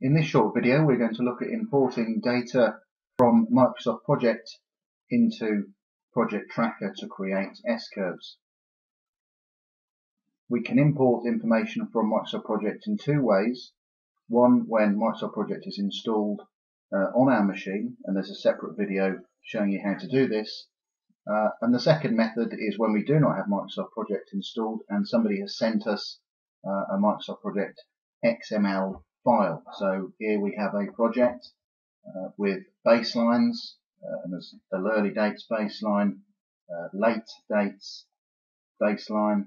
In this short video we're going to look at importing data from Microsoft Project into Project Tracker to create S-curves. We can import information from Microsoft Project in two ways. One when Microsoft Project is installed uh, on our machine and there's a separate video showing you how to do this. Uh, and the second method is when we do not have Microsoft Project installed and somebody has sent us uh, a Microsoft Project XML file. So here we have a project uh, with baselines, uh, and there's the early dates baseline, uh, late dates baseline,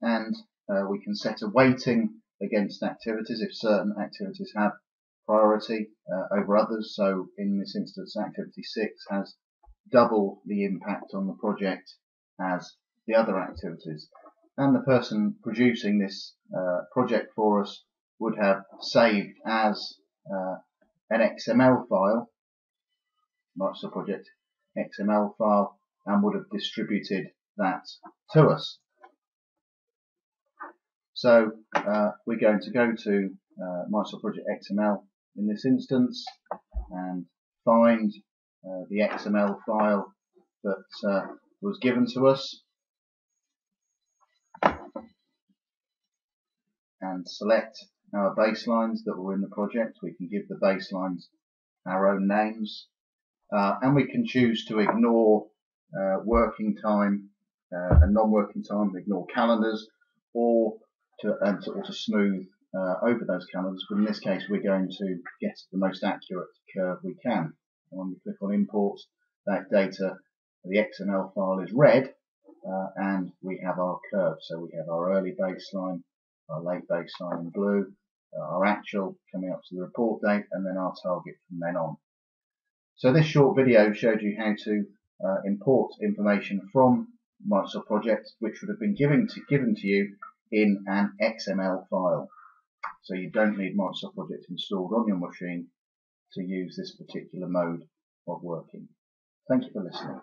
and uh, we can set a weighting against activities if certain activities have priority uh, over others. So in this instance, activity 6 has double the impact on the project as the other activities and the person producing this uh, project for us would have saved as uh, an XML file, Microsoft Project XML file, and would have distributed that to us. So uh, we're going to go to uh, Microsoft Project XML in this instance and find uh, the XML file that uh, was given to us and select our baselines that were in the project. We can give the baselines our own names uh, and we can choose to ignore uh, working time uh, and non-working time, ignore calendars or to, to, or to smooth uh, over those calendars. But in this case, we're going to get the most accurate curve we can. And when we click on import, that data, the XML file is read uh, and we have our curve. So we have our early baseline, our late baseline in blue, uh, our actual coming up to the report date, and then our target from then on. So this short video showed you how to uh, import information from Microsoft Project, which would have been given to, given to you in an XML file. So you don't need Microsoft Project installed on your machine to use this particular mode of working. Thank you for listening.